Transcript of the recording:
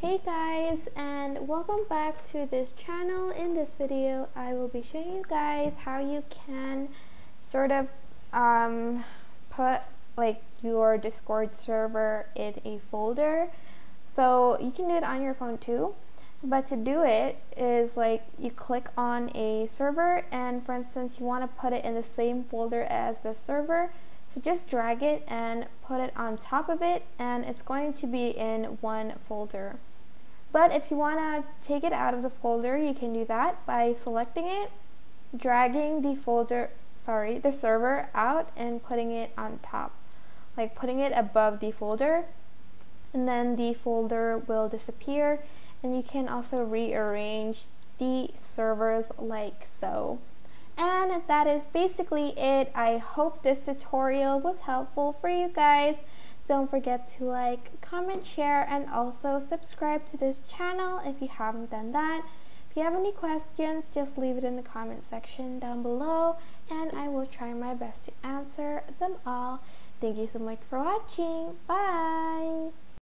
Hey guys and welcome back to this channel. In this video I will be showing you guys how you can sort of um, put like your Discord server in a folder. So you can do it on your phone too. But to do it is like you click on a server and for instance you want to put it in the same folder as the server. So just drag it and put it on top of it and it's going to be in one folder. But if you want to take it out of the folder, you can do that by selecting it, dragging the folder, sorry, the server out and putting it on top. Like putting it above the folder and then the folder will disappear and you can also rearrange the servers like so. And that is basically it. I hope this tutorial was helpful for you guys. Don't forget to like, comment, share, and also subscribe to this channel if you haven't done that. If you have any questions, just leave it in the comment section down below and I will try my best to answer them all. Thank you so much for watching. Bye!